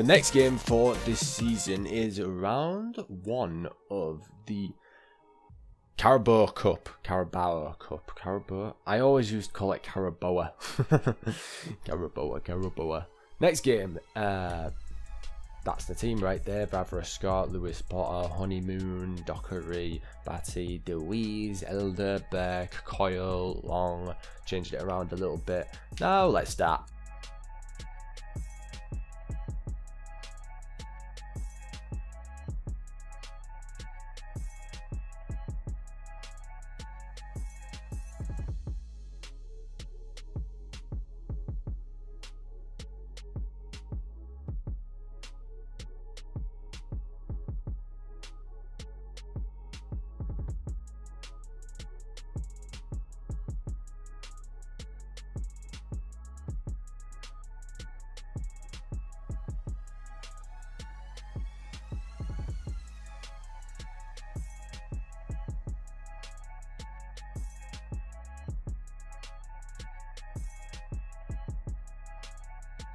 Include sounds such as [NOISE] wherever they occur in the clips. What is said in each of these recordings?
The next game for this season is round one of the Carabao Cup. Carabao Cup. Carabao. I always used to call it Caraboa. [LAUGHS] Caraboa, Caraboa. Next game. Uh, that's the team right there. Vavra Scott, Lewis Potter, Honeyman, Docherty, Batty, De Wijs, Elder, Beck, Coyle, Long. Changed it around a little bit. Now let's start.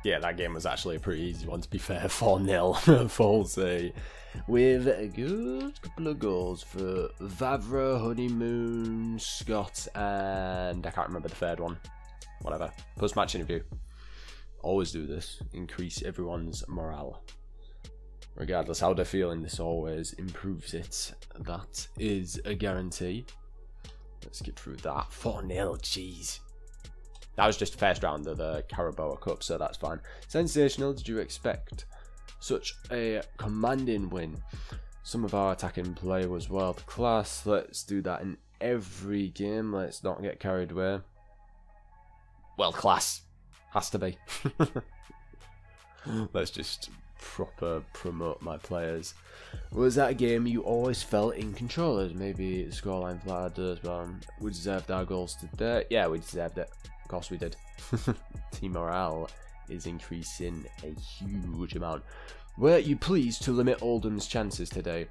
Yeah, that game was actually a pretty easy one to be fair. [LAUGHS] 4 0 for say. With a good couple of goals for Vavra, Honeyman, Scott, and I can't remember the third one. Whatever. Post match interview. Always do this. Increase everyone's morale. Regardless how they're feeling, this always improves it. That is a guarantee. Let's get through that. 4 0, jeez. That was just first round of the Carabao Cup, so that's fine. Sensational, did you expect such a commanding win? Some of our attacking play was world class. Let's do that in every game. Let's not get carried away. World class. Has to be. [LAUGHS] Let's just proper promote my players. Was that a game you always felt in control? As maybe the scoreline flattered as well. We deserved our goals today. Yeah, we deserved it. Of course we did. [LAUGHS] Team morale is increasing a huge amount. Were you pleased to limit Oldham's chances today?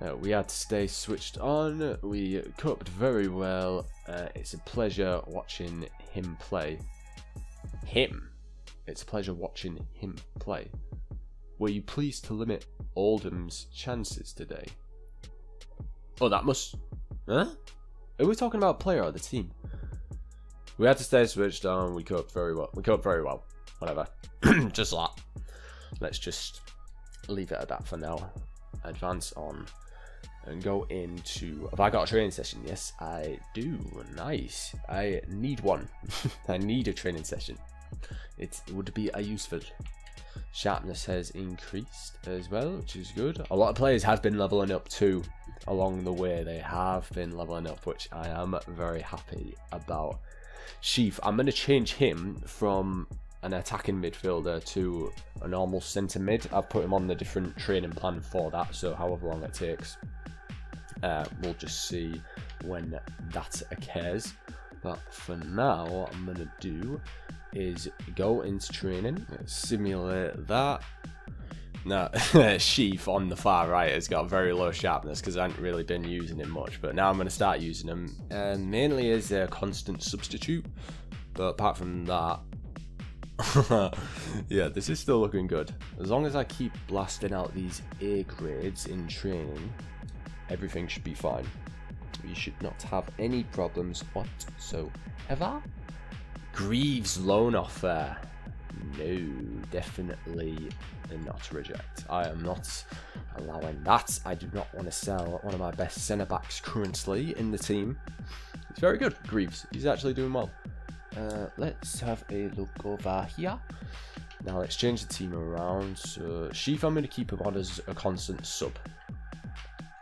Uh, we had to stay switched on. We coped very well. Uh, it's a pleasure watching him play. Him. It's a pleasure watching him play. Were you pleased to limit Oldham's chances today? Oh, that must. Huh? Are we talking about player or the team? We had to stay switched on. We coped very well. We coped very well. Whatever. [CLEARS THROAT] just that. Let's just leave it at that for now. Advance on and go into. Have I got a training session? Yes, I do. Nice. I need one. [LAUGHS] I need a training session. It would be a useful. Sharpness has increased as well, which is good. A lot of players have been leveling up too along the way. They have been leveling up, which I am very happy about. Sheaf, I'm going to change him from an attacking midfielder to a normal centre mid. I've put him on the different training plan for that, so however long it takes, uh, we'll just see when that occurs. But for now, what I'm going to do is go into training, simulate that, no, [LAUGHS] Sheaf on the far right has got very low sharpness because I haven't really been using him much, but now I'm going to start using him, and mainly as a constant substitute. But apart from that, [LAUGHS] yeah, this is still looking good. As long as I keep blasting out these A grades in training, everything should be fine. We should not have any problems whatsoever. Greaves loan offer. No, definitely not reject. I am not allowing that. I do not want to sell one of my best centre backs currently in the team. It's very good, Greaves. He's actually doing well. Uh, let's have a look over here. Now let's change the team around. So Sheaf, I'm going to keep him on as a constant sub.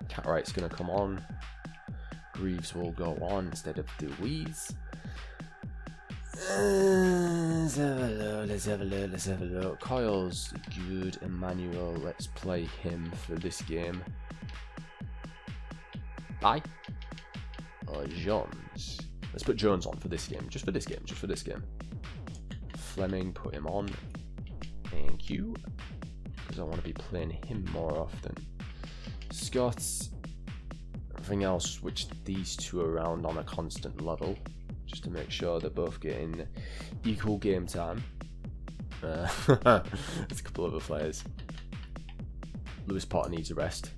Cartwright's going to come on. Greaves will go on instead of De Wijs. Let's have a look, let's have a look, let's have a look. Kyle's good, Emmanuel, let's play him for this game. Bye. Or Jones. Let's put Jones on for this game, just for this game, just for this game. Fleming, put him on. Thank you. Because I want to be playing him more often. Scott's everything else, switch these two around on a constant level just to make sure they're both getting equal game time. Uh, [LAUGHS] there's a couple of other players. Lewis Potter needs a rest.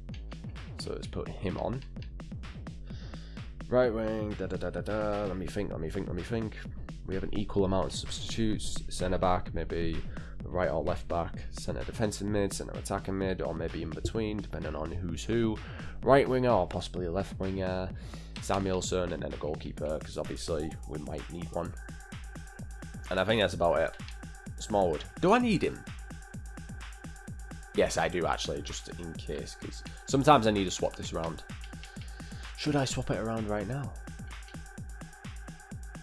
So let's put him on. Right wing, da da da da da. Let me think, let me think, let me think. We have an equal amount of substitutes. Centre back, maybe right or left back. Centre defensive mid, centre attacking mid, or maybe in between, depending on who's who. Right winger, or possibly a left winger. Samuelsson, and then a goalkeeper, because obviously we might need one. And I think that's about it. Smallwood. Do I need him? Yes, I do actually, just in case, because sometimes I need to swap this around. Should I swap it around right now?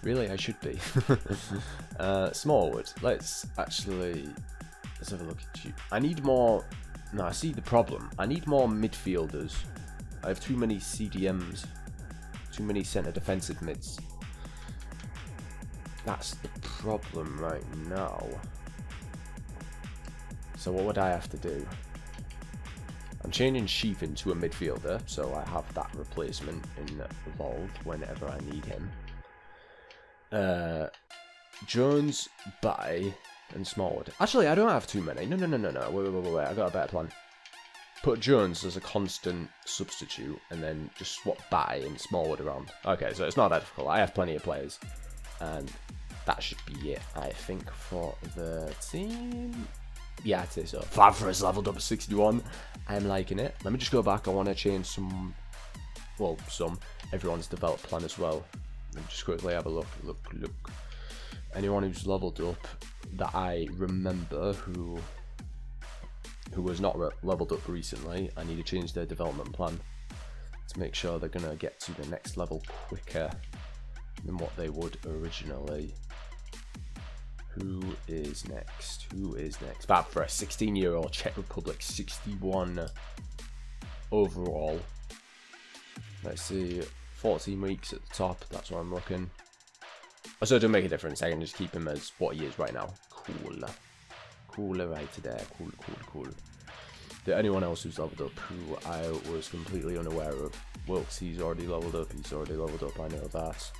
Really, I should be. [LAUGHS] uh, Smallwood, let's actually, let's have a look at you. I need more, no, I see the problem. I need more midfielders. I have too many CDMs, too many centre defensive mids. That's the problem right now. So what would I have to do? I'm changing Sheaf into a midfielder, so I have that replacement in involved whenever I need him. Uh, Jones, Batty, and Smallwood. Actually, I don't have too many. No, no, no, no, no. Wait, wait, wait, wait. I got a better plan. Put Jones as a constant substitute, and then just swap Batty and Smallwood around. Okay, so it's not that difficult. I have plenty of players, and that should be it, I think, for the team yeah, I'd say so. Leveled up at 61. I'm liking it. Let me just go back. I want to change some, well, some, everyone's developed plan as well. Let me just quickly have a look, look, look. Anyone who's leveled up that I remember who who was not leveled up recently, I need to change their development plan to make sure they're going to get to the next level quicker than what they would originally. Who is next? Who is next? Bad for a 16 year old Czech Republic, 61 overall. Let's see, 14 weeks at the top, that's what I'm looking. Oh, so it doesn't make a difference, I can just keep him as what he is right now. Cool. Cool right there, cool, cool, cool. There anyone else who's leveled up who I was completely unaware of? Wilks, he's already leveled up, he's already leveled up, I know that.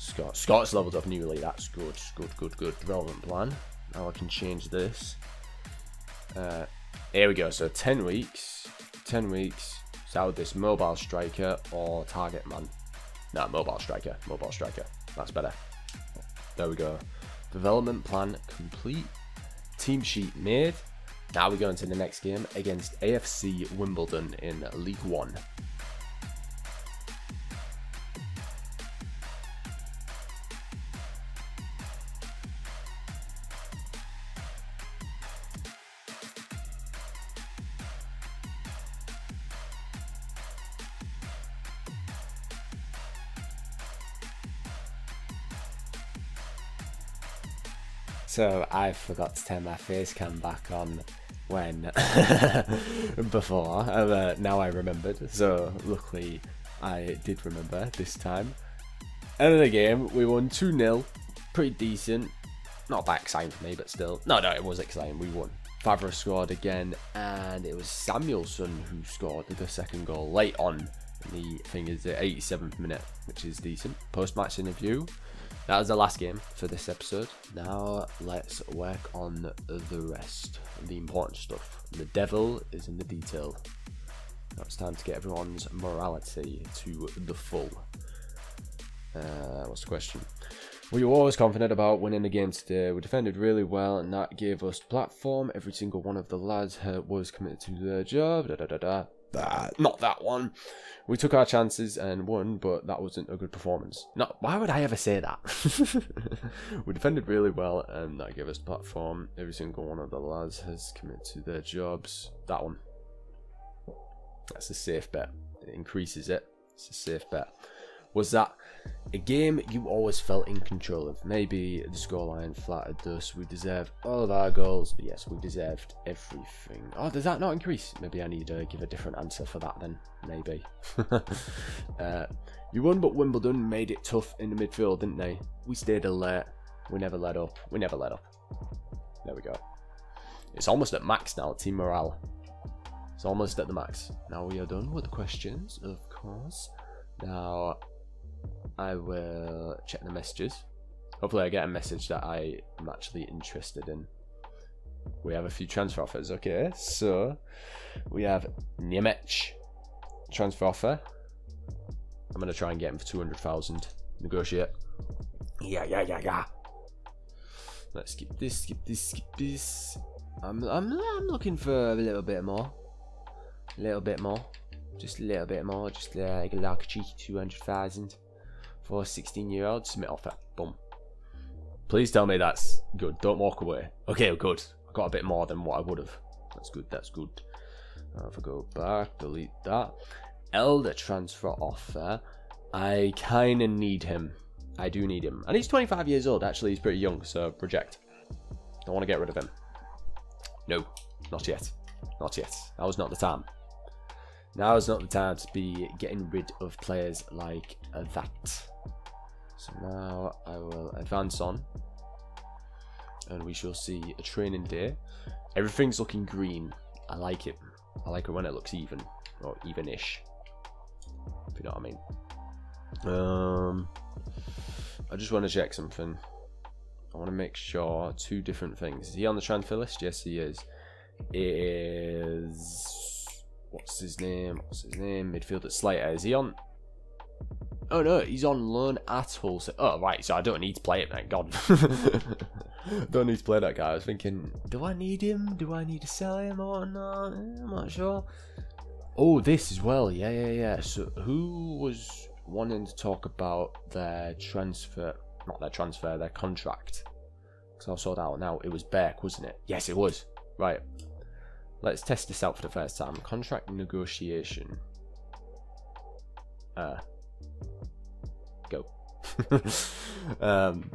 Scott. Scott's leveled up newly. That's good. Good, good, good. Development plan. Now I can change this. Uh, here we go. So 10 weeks. 10 weeks. So this mobile striker or target man? No, mobile striker. Mobile striker. That's better. There we go. Development plan complete. Team sheet made. Now we go into the next game against AFC Wimbledon in League One. So I forgot to turn my face cam back on when [LAUGHS] before. Uh, now I remembered. So luckily I did remember this time. End of the game, we won 2 0. Pretty decent. Not that exciting for me, but still. No, no, it was exciting. We won. Favre scored again, and it was Samuelsson who scored the second goal late on. the thing is the 87th minute, which is decent. Post match interview. That was the last game for this episode. Now let's work on the rest, the important stuff. The devil is in the detail. Now it's time to get everyone's morality to the full. Uh, what's the question? We were always confident about winning the game today. We defended really well, and that gave us the platform. Every single one of the lads was committed to their job. Da da da da that, not that one. We took our chances and won, but that wasn't a good performance. No, why would I ever say that? [LAUGHS] we defended really well, and that gave us platform. Every single one of the lads has committed to their jobs. That one. That's a safe bet. It increases it. It's a safe bet was that a game you always felt in control of. Maybe the scoreline flattered us. We deserved all of our goals, but yes, we deserved everything. Oh, does that not increase? Maybe I need to give a different answer for that then. Maybe. [LAUGHS] uh, you won, but Wimbledon made it tough in the midfield, didn't they? We stayed alert. We never let up. We never let up. There we go. It's almost at max now, team morale. It's almost at the max. Now we are done with the questions, of course. Now, I will check the messages. Hopefully I get a message that I am actually interested in. we have a few transfer offers. Okay, so we have Niemec transfer offer. I'm gonna try and get him for two hundred thousand. Negotiate. Yeah, yeah, yeah, yeah. Let's skip this, skip this, skip this. I'm, I'm, I'm looking for a little bit more. A little bit more. Just a little bit more. Just like, like a cheeky 200,000 for a 16 year old. Submit offer. Boom. Please tell me that's good. Don't walk away. Okay, oh, good. I got a bit more than what I would have. That's good. That's good. Uh, if I go back, delete that. Elder transfer offer. I kind of need him. I do need him. And he's 25 years old, actually. He's pretty young, so reject. Don't want to get rid of him. No, not yet. Not yet. That was not the time. Now is not the time to be getting rid of players like that. So now I will advance on. And we shall see a training day. Everything's looking green. I like it. I like it when it looks even. Or even-ish. If you know what I mean. Um, I just want to check something. I want to make sure two different things. Is he on the transfer list? Yes, he is. It is what's his name? What's his name? Midfielder Slater. Is he on? Oh no, he's on loan at Hull. So, Oh right, so I don't need to play it. Thank God. [LAUGHS] don't need to play that guy. I was thinking, do I need him? Do I need to sell him or not? Eh, I'm not sure. Oh, this as well. Yeah, yeah, yeah. So who was wanting to talk about their transfer, not their transfer, their contract. Because I saw that out now. It was Beck, wasn't it? Yes, it was. Right. Let's test this out for the first time. Contract negotiation. Uh. Go. [LAUGHS] um.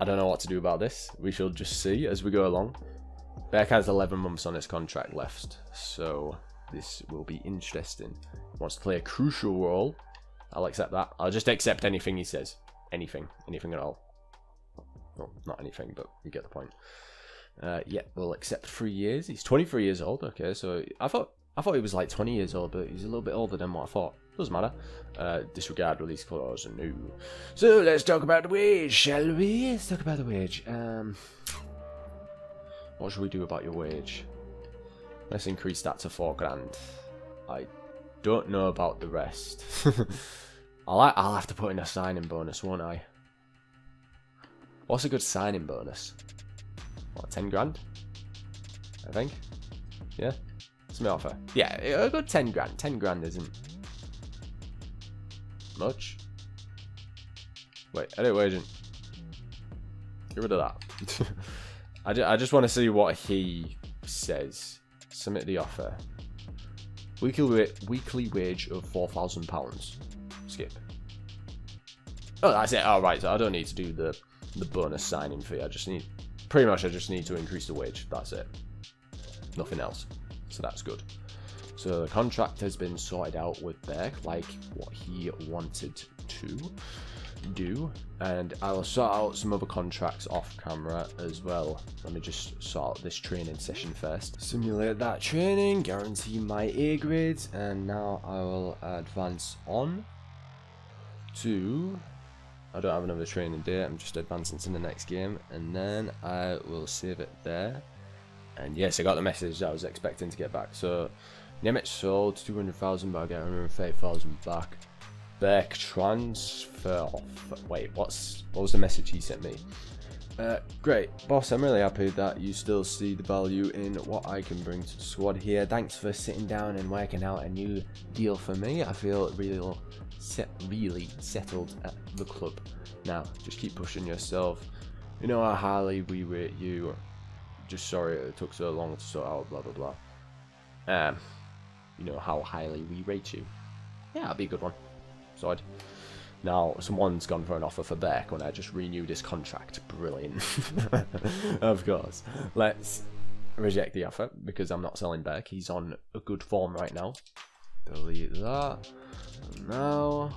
I don't know what to do about this. We shall just see as we go along. Beck has 11 months on his contract left, so this will be interesting. Wants to play a crucial role. I'll accept that. I'll just accept anything he says. Anything. Anything at all. Well, not anything, but you get the point. Uh, yeah, we'll accept three years. He's 23 years old. Okay, so I thought I thought he was like 20 years old, but he's a little bit older than what I thought. Doesn't matter. Uh, disregard release clause. And no. So let's talk about the wage, shall we? Let's talk about the wage. Um, what should we do about your wage? Let's increase that to four grand. I don't know about the rest. [LAUGHS] I'll, I'll have to put in a signing bonus, won't I? What's a good signing bonus? What, 10 grand? I think. Yeah? My offer? Yeah, a good 10 grand. 10 grand isn't much. Wait, edit agent. Get rid of that. [LAUGHS] I, ju I just want to see what he says. Submit the offer. Weekly, weekly wage of £4,000. Skip. Oh, that's it. All oh, right, so I don't need to do the, the bonus signing fee. I just need, pretty much I just need to increase the wage. That's it. Nothing else. So that's good. So the contract has been sorted out with Beck, like what he wanted to do and I will sort out some other contracts off camera as well let me just sort this training session first simulate that training guarantee my A grades and now I will advance on to I don't have another training day I'm just advancing to the next game. And then I will save it there. And yes I got the message I was expecting to get back. So Niemiec sold 200,000 but I get 130,000 back. Beck transfer off. Wait, what's what was the message he sent me? Uh, great, boss. I'm really happy that you still see the value in what I can bring to the squad here. Thanks for sitting down and working out a new deal for me. I feel really, really settled at the club. Now, just keep pushing yourself. You know how highly we rate you. Just sorry it took so long to sort out. Blah blah blah. Um, you know how highly we rate you. Yeah, that'll be a good one side. Now, someone's gone for an offer for Beck when I just renewed his contract. Brilliant. [LAUGHS] of course. Let's reject the offer because I'm not selling Beck. He's on a good form right now. Delete that. And now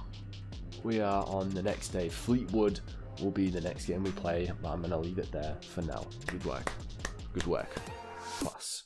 we are on the next day. Fleetwood will be the next game we play, but I'm going to leave it there for now. Good work. Good work. Plus.